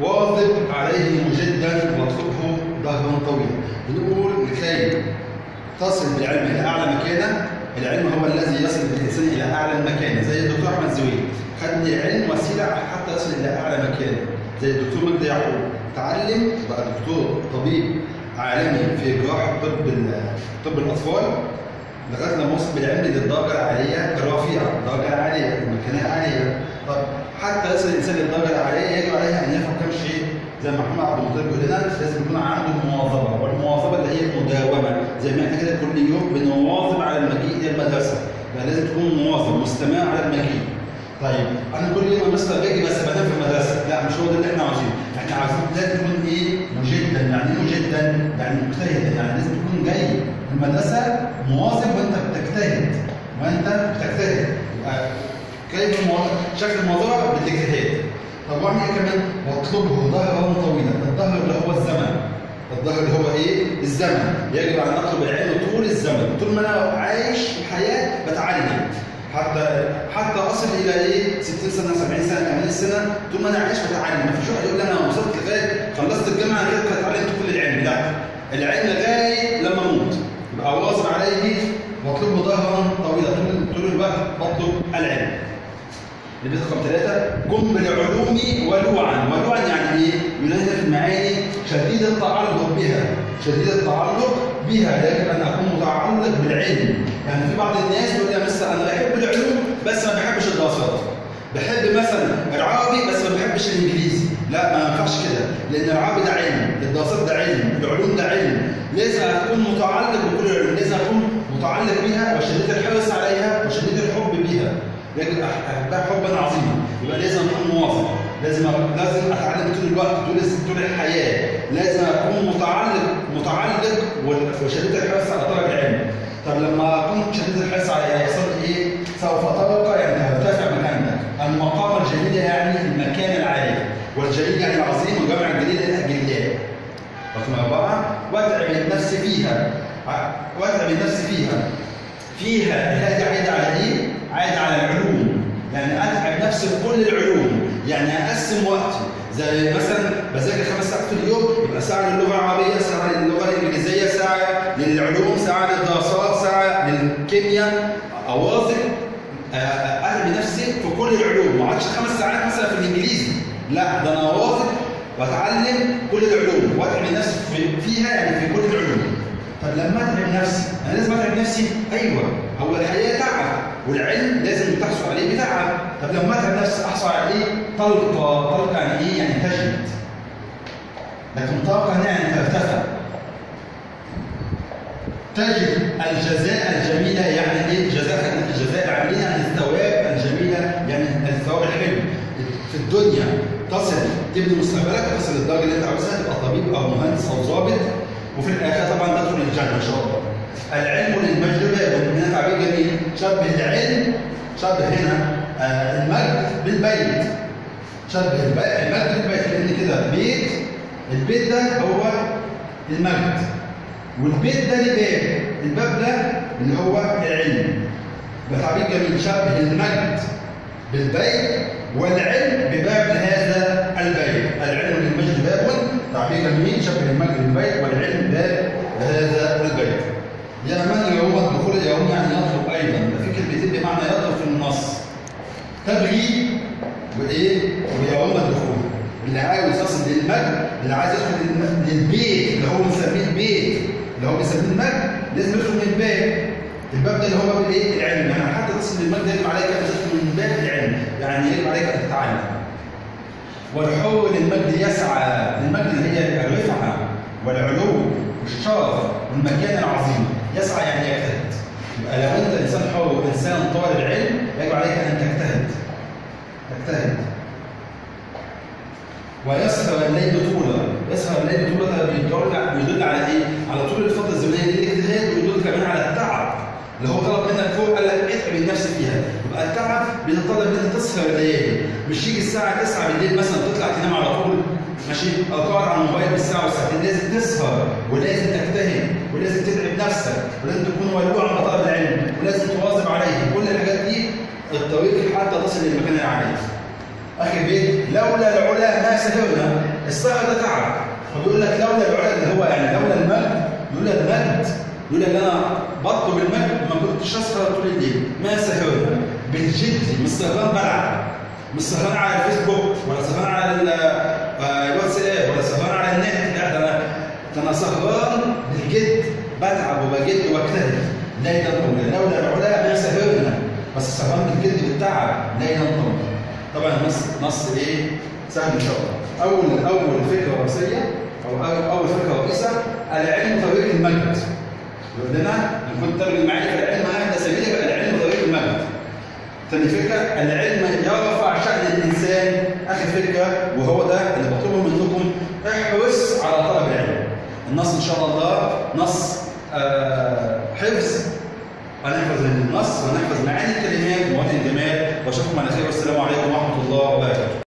واظب عليه جدا واطلبه ظهرا طويلا. بنقول لكي تصل بالعلم إلى أعلى مكانة العلم هو الذي يصل بالإنسان إلى أعلى المكانه زي الدكتور أحمد زويل خد العلم وسيلة حتى يصل إلى أعلى مكانة. زي الدكتور مجدي يعقوب تعلم بقى دكتور طبيب عالمي في جراحه طب طب الأطفال. لغاية لما وصل بالعلم للدرجه العالية الرفيعة الدرجه العاليه المكانه العاليه طب حتى يصل الإنسان للدرجه العالية يجب عليه أن يفهم كم شيء. زي ما محمد عبد المطلب بيقول لنا لازم يكون عنده مواظبه والمواظبة اللي هي المداومة. زي ما إحنا كده كل يوم بنواظب على المجيء إلى المدرسة. يبقى لازم تكون مواظب مستمع على المجيء. طيب أنا كل يوم يا مستر باجي بس بنام في المدرسة. لا مش هو ده اللي إحنا عاوزينه. إحنا عاوزين لازم تكون إيه؟ مجدا. يعني إيه مجدا؟ يعني مجتهدا. يعني لازم تكون جاي المدرسة كيف شكل الموضوع بالاجتهاد طب واعمل إيه كمان؟ واطلبه ظهرا طويلا، الظهر اللي هو الزمن. الظهر اللي هو إيه؟ الزمن، يجب أن اطلب العلم طول الزمن، طول ما أنا عايش الحياة بتعلم. حتى حتى أصل إلى إيه؟ 60 سنة 70 سنة 80 سنة طول ما أنا عايش بتعلم، مفيش واحد يقول لي أنا وصلت لغاية خلصت الجامعة كده اتعلمت كل العلم، لا. العلم لغاية لما أموت. يبقى واظب عليه واطلبه ظهرا طويلا طول الوقت بطلب العلم. البيت رقم ثلاثة قم بالعلوم ولوعا، ولوعا يعني؟ ينادى في المعاني شديد التعلق بها، شديد التعلق بها، يجب أن أكون متعلق بالعلم، يعني في بعض الناس يقول لي مستر أنا بحب العلوم بس ما بحبش الدراسات. بحب مثلا العربي بس ما بحبش الإنجليزي، لا ما ينفعش كده، لأن العربي ده علم، الدراسات ده علم، العلوم ده علم، لازم أكون متعلق بكل العلوم، لازم أكون متعلق بها وشديد الحرص عليها وشديد الحب بها. يجب احبها حبا عظيما يبقى لازم اكون مواظب لازم لازم اتعلم طول الوقت طول طول الحياة. لازم أكون متعلق متعلق وشديد الحرص على طلب العلم. طب لما أكون شديد الحرص على يحصل إيه؟ سوف ترقى يعني هرتفع مكانك. المقام الجليل يعني المكان العالي. والجليل يعني العظيم وجمع الجليل الاجلاء رقم أربعة واتعب النفس فيها. واتعب النفس فيها. فيها. هذه عايدة على إيه؟ عايد على العلوم. يعني اتعب نفسي في كل العلوم. يعني أقسم وقتي. زي مثلا بذاكر خمس ساعات في اليوم يبقى ساعة للغة العربية ساعة للغة الإنجليزية ساعة للعلوم ساعة للدراسات ساعة للكيمياء. اواظب اتعب نفسي في كل العلوم. ما أقعدش خمس ساعات مثلا في الإنجليزي. لا ده أنا اواظب وأتعلم كل العلوم. واتعب نفسي فيها يعني في كل العلوم. طب لما أتعب نفسي؟ أنا لازم أتعب نفسي؟ أيوه. هو الحياة تعب. والعلم لازم تحصل عليه بتعب طب لما اتعب نفسي أحصل على إيه طلقة طلقة يعني إيه؟ يعني تجد لكن طاقه يعني ترتفع. تجد الجزاء الجميلة يعني إيه؟ الجزاء الجزاء العملية يعني الثواب الجميلة يعني الثواب الحلو في الدنيا تصل تبني مستقبلك تصل للدرجة اللي أنت عاوزها تبقى طبيب أو مهندس أو ضابط. وفي الآخر طبعا تدخل الجنة إن شاء الله. العلم للمجد باب. هنا تعبير جميل. شبه العلم شبه هنا آه المجد بالبيت. شبه المجد بالبيت لأن كده بيت البيت ده هو المجد. والبيت ده ليه باب؟ الباب ده اللي هو العلم. ده تعبير جميل شبه المجد بالبيت والعلم بباب هذا البيت. العلم للمجد باب تعبير جميل شبه المجد بالبيت والعلم باب هذا البيت. يا من يوم الدخول اليوم يعني يطلب أيضا ده في كلمتين بمعنى يطلب في النص تبغي وإيه؟ ويوم الدخول اللي عاوز يصل للمجد اللي عايز يدخل للبيت اللي هو مسميه البيت اللي هو بيسميه المجد لازم يدخل من الباب. الباب ده اللي هو الايه العلم. يعني حتى تصل للمجد يجب عليك أن تدخل من باب العلم. يعني يجب عليك أن تتعلم. والحب للمجد يسعى. المجد هي الرفعة والعلو والشرف والمكان العظيم. يسعى يعني يجتهد يبقى لو أنت إنسان حر إنسان طالب علم يجب عليك أن تجتهد ويسهر الليل طولا يسهر الليل طولا ده بيدل على إيه؟ على طول الفترة الزمنية للاجتهاد ويدل كمان على التعب. اللي هو طلب منك فوق قال لك اتعب النفس فيها. يبقى التعب بيتطلب منك تسهر الليالي مش يجي الساعة 9 بالليل مثلا تطلع تنام على طول. ماشي؟ أو تقعد على الموبايل بالساعة والساعتين. لازم تسهر ولازم تجتهد ولازم تتعب نفسك ولازم تكون ولوع على طلب العلم ولازم تواظب عليه كل الحاجات دي الطريق حتى تصل للمكان العالي أخي بيت لولا العلا ما سهرنا السهر ده تعب. فبيقول لك لولا العلا اللي هو يعني لولا المجد لولا المجد لولا إن أنا بطلب المجد ما كنتش أسهر طول الليل. ما سهرنا بالجد مش سهران بلعب مش سهران على الفيسبوك ولا سهران على آه، الواتساب ولا سهران على النت. لا ده أنا ده أنا سهران بالجد بتعب وبجد واجتهد ليلا طويلا لولا سهران بالجد بالتعب ليلا طويلا طبعا النص نص إيه؟ سهل إن شاء الله. اول أول فكرة رئيسية أو أول فكرة رئيسه العلم طريق المجد. يقول لنا ان كنت ترجم معي فالعلم اهدى سبيلك العلم طريق المجد. ثاني فكرة العلم يرفع شأن الإنسان. آخر فكرة وهو ده اللي بطلبه منكم احرص على طلب العلم. النص إن شاء الله نص آه، حفظ هنحفظ النص ونحفظ معاني الكلمات ومواطن الجمال واشوفكم على خير والسلام عليكم ورحمة الله وبركاته.